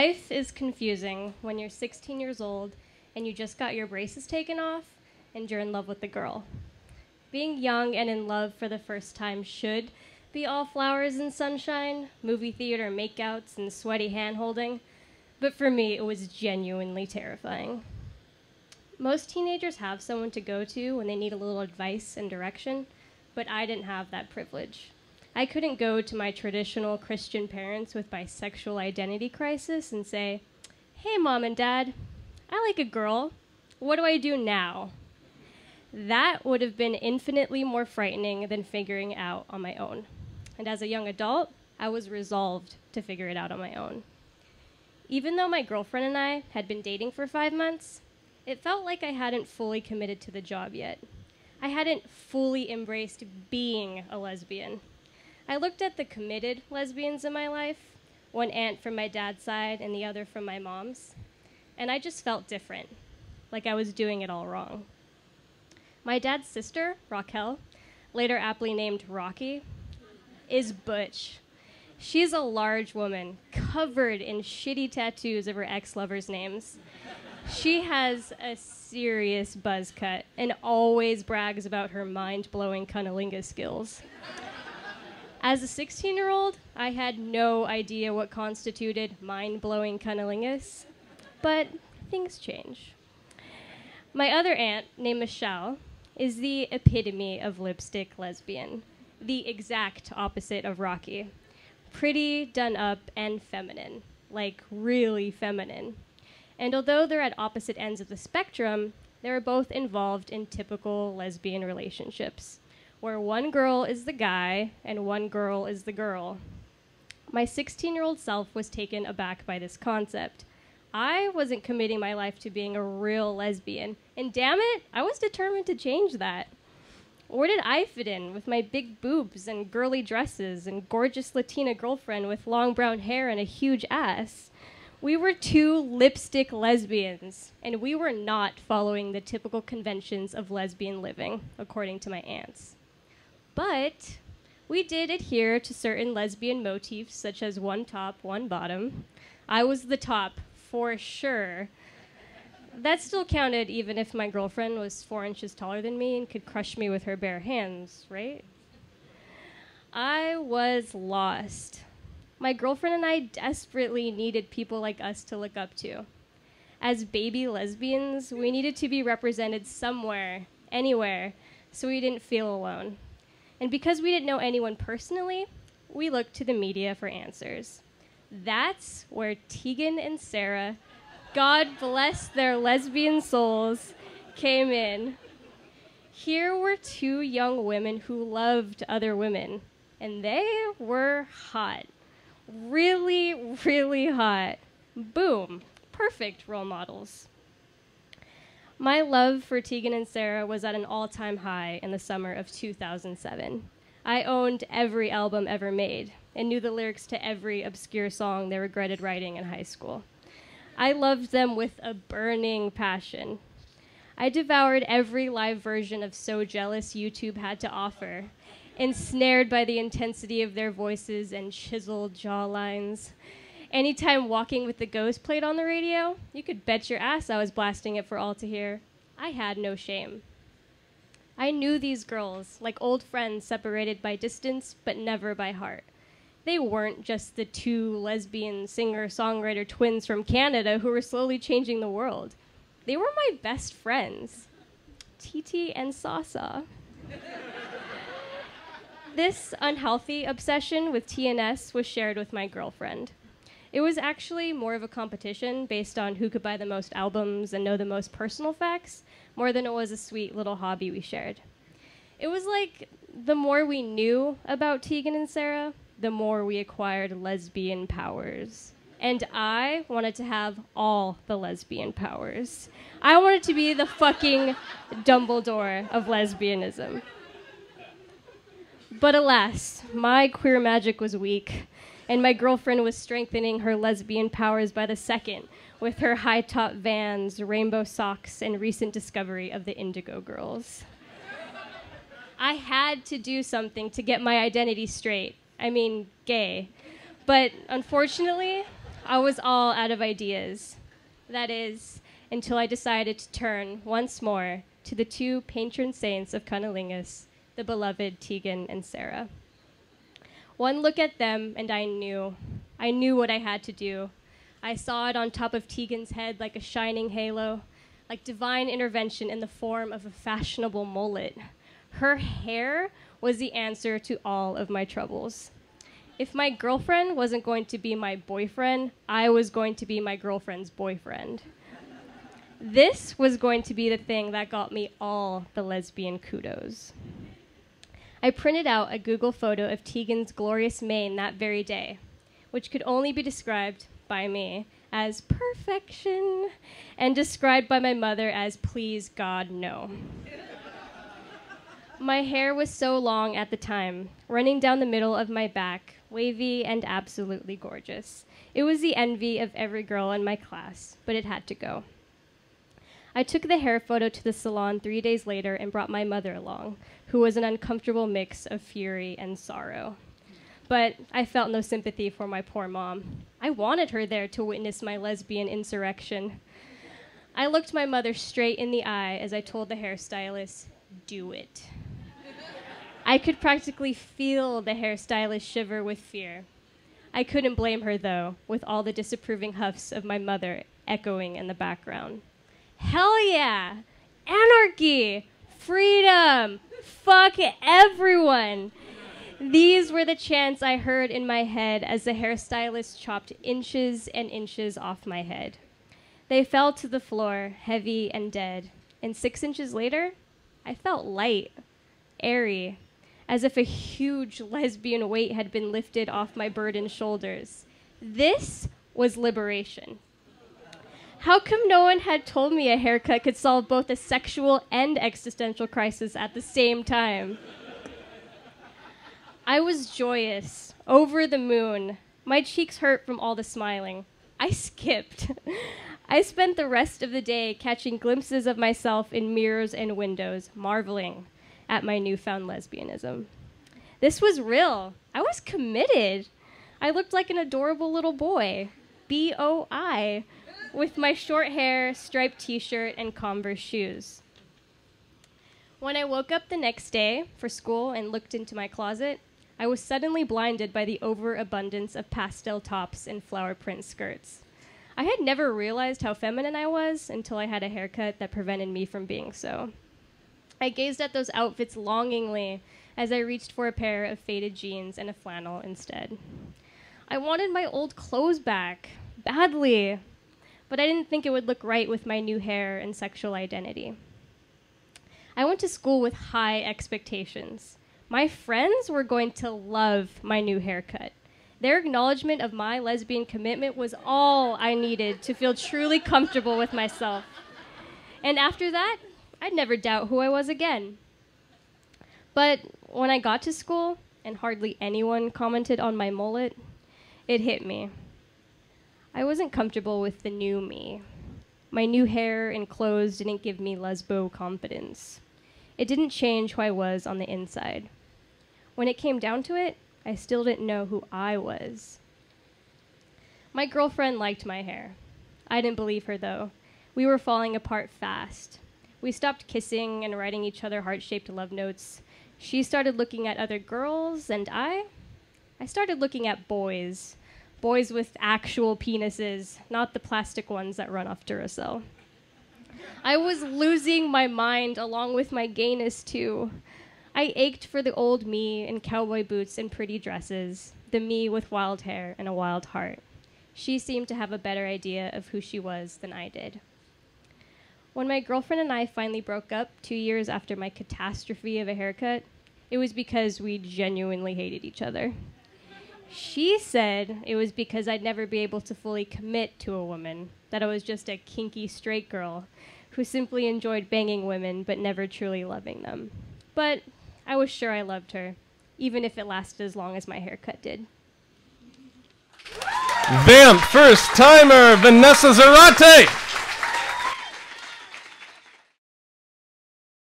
Life is confusing when you're 16 years old and you just got your braces taken off and you're in love with the girl. Being young and in love for the first time should be all flowers and sunshine, movie theater makeouts, and sweaty hand holding, but for me, it was genuinely terrifying. Most teenagers have someone to go to when they need a little advice and direction, but I didn't have that privilege. I couldn't go to my traditional Christian parents with my sexual identity crisis and say, Hey, mom and dad, I like a girl. What do I do now? That would have been infinitely more frightening than figuring out on my own. And as a young adult, I was resolved to figure it out on my own. Even though my girlfriend and I had been dating for five months, it felt like I hadn't fully committed to the job yet. I hadn't fully embraced being a lesbian. I looked at the committed lesbians in my life, one aunt from my dad's side and the other from my mom's, and I just felt different, like I was doing it all wrong. My dad's sister, Raquel, later aptly named Rocky, is butch. She's a large woman, covered in shitty tattoos of her ex lovers' names. She has a serious buzz cut and always brags about her mind blowing cunnilingus skills. As a 16 year old, I had no idea what constituted mind blowing cunnilingus, but things change. My other aunt, named Michelle, is the epitome of lipstick lesbian, the exact opposite of Rocky. Pretty, done up, and feminine, like really feminine. And although they're at opposite ends of the spectrum, they're both involved in typical lesbian relationships where one girl is the guy and one girl is the girl. My 16 year old self was taken aback by this concept. I wasn't committing my life to being a real lesbian, and damn it, I was determined to change that. Where did I fit in with my big boobs and girly dresses and gorgeous Latina girlfriend with long brown hair and a huge ass? We were two lipstick lesbians, and we were not following the typical conventions of lesbian living, according to my aunts. But we did adhere to certain lesbian motifs, such as one top, one bottom. I was the top, for sure. That still counted even if my girlfriend was four inches taller than me and could crush me with her bare hands, right? I was lost. My girlfriend and I desperately needed people like us to look up to. As baby lesbians, we needed to be represented somewhere, anywhere, so we didn't feel alone. And because we didn't know anyone personally, we looked to the media for answers. That's where Tegan and Sara, God bless their lesbian souls, came in. Here were two young women who loved other women, and they were hot. Really, really hot. Boom. Perfect role models. My love for Tegan and Sara was at an all time high in the summer of 2007. I owned every album ever made and knew the lyrics to every obscure song they regretted writing in high school. I loved them with a burning passion. I devoured every live version of So Jealous YouTube had to offer, ensnared by the intensity of their voices and chiseled jawlines anytime Walking with the Ghost played on the radio, you could bet your ass I was blasting it for all to hear. I had no shame. I knew these girls, like old friends separated by distance but never by heart. They weren't just the two lesbian singer songwriter twins from Canada who were slowly changing the world. They were my best friends, Titi and Sasa. this unhealthy obsession with TNS was shared with my girlfriend. It was actually more of a competition based on who could buy the most albums and know the most personal facts, more than it was a sweet little hobby we shared. It was like the more we knew about Tegan and Sara, the more we acquired lesbian powers. And I wanted to have all the lesbian powers. I wanted to be the fucking Dumbledore of lesbianism. But alas, my queer magic was weak and my girlfriend was strengthening her lesbian powers by the second with her high top vans, rainbow socks, and recent discovery of the Indigo Girls. I had to do something to get my identity straight. I mean, gay. But unfortunately, I was all out of ideas. That is, until I decided to turn once more to the two patron saints of cunnilingus, the beloved Tegan and Sara. One look at them, and I knew. I knew what I had to do. I saw it on top of Tegan's head like a shining halo, like divine intervention in the form of a fashionable mullet. Her hair was the answer to all of my troubles. If my girlfriend wasn't going to be my boyfriend, I was going to be my girlfriend's boyfriend. This was going to be the thing that got me all the lesbian kudos. I printed out a Google photo of Tegan's glorious mane that very day, which could only be described by me as perfection and described by my mother as please God no. my hair was so long at the time, running down the middle of my back, wavy and absolutely gorgeous. It was the envy of every girl in my class, but it had to go. I took the hair photo to the salon three days later and brought my mother along, who was an uncomfortable mix of fury and sorrow. But I felt no sympathy for my poor mom. I wanted her there to witness my lesbian insurrection. I looked my mother straight in the eye as I told the hairstylist, Do it. I could practically feel the hairstylist shiver with fear. I couldn't blame her, though, with all the disapproving huffs of my mother echoing in the background. Hell yeah! Anarchy! Freedom! Fuck everyone! These were the chants I heard in my head as the hairstylist chopped inches and inches off my head. They fell to the floor, heavy and dead. And six inches later, I felt light, airy, as if a huge lesbian weight had been lifted off my burdened shoulders. This was liberation. How come no one had told me a haircut could solve both a sexual and existential crisis at the same time? I was joyous, over the moon. My cheeks hurt from all the smiling. I skipped. I spent the rest of the day catching glimpses of myself in mirrors and windows, marveling at my newfound lesbianism. This was real. I was committed. I looked like an adorable little boy. B O I with my short hair, striped t shirt, and Converse shoes. When I woke up the next day for school and looked into my closet, I was suddenly blinded by the overabundance of pastel tops and flower print skirts. I had never realized how feminine I was until I had a haircut that prevented me from being so. I gazed at those outfits longingly as I reached for a pair of faded jeans and a flannel instead. I wanted my old clothes back, badly, but I didn't think it would look right with my new hair and sexual identity. I went to school with high expectations. My friends were going to love my new haircut. Their acknowledgement of my lesbian commitment was all I needed to feel truly comfortable with myself. And after that, I'd never doubt who I was again. But when I got to school and hardly anyone commented on my mullet, it hit me. I wasn't comfortable with the new me. My new hair and clothes didn't give me lesbo confidence. It didn't change who I was on the inside. When it came down to it, I still didn't know who I was. My girlfriend liked my hair. I didn't believe her, though. We were falling apart fast. We stopped kissing and writing each other heart shaped love notes. She started looking at other girls, and I? I started looking at boys boys with actual penises, not the plastic ones that run off Duracell. I was losing my mind along with my gayness too. I ached for the old me in cowboy boots and pretty dresses, the me with wild hair and a wild heart. She seemed to have a better idea of who she was than I did. When my girlfriend and I finally broke up two years after my catastrophe of a haircut, it was because we genuinely hated each other. She said it was because I'd never be able to fully commit to a woman, that I was just a kinky straight girl who simply enjoyed banging women but never truly loving them. But I was sure I loved her, even if it lasted as long as my haircut did. Vamp first timer Vanessa Zarate.